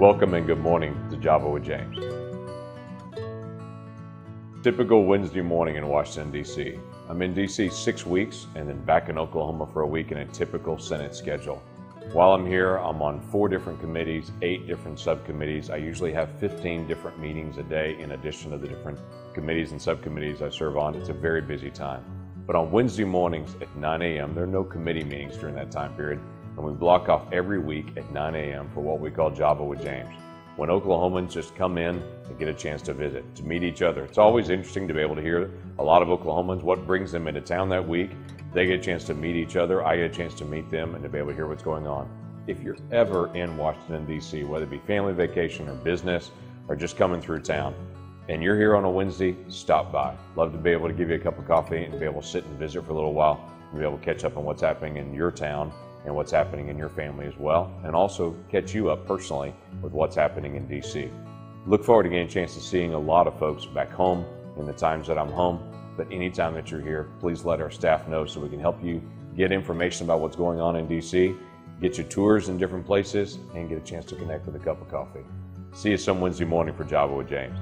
Welcome and good morning to Java with James. Typical Wednesday morning in Washington, D.C. I'm in D.C. six weeks and then back in Oklahoma for a week in a typical Senate schedule. While I'm here, I'm on four different committees, eight different subcommittees. I usually have 15 different meetings a day in addition to the different committees and subcommittees I serve on. It's a very busy time. But on Wednesday mornings at 9 a.m., there are no committee meetings during that time period, and we block off every week at 9 a.m. for what we call Java with James when Oklahomans just come in and get a chance to visit, to meet each other. It's always interesting to be able to hear a lot of Oklahomans, what brings them into town that week. They get a chance to meet each other, I get a chance to meet them, and to be able to hear what's going on. If you're ever in Washington, D.C., whether it be family vacation or business or just coming through town, and you're here on a Wednesday, stop by. Love to be able to give you a cup of coffee and be able to sit and visit for a little while and be able to catch up on what's happening in your town and what's happening in your family as well, and also catch you up personally with what's happening in DC. Look forward to getting a chance to seeing a lot of folks back home in the times that I'm home. But anytime that you're here, please let our staff know so we can help you get information about what's going on in DC, get you tours in different places, and get a chance to connect with a cup of coffee. See you some Wednesday morning for Java with James.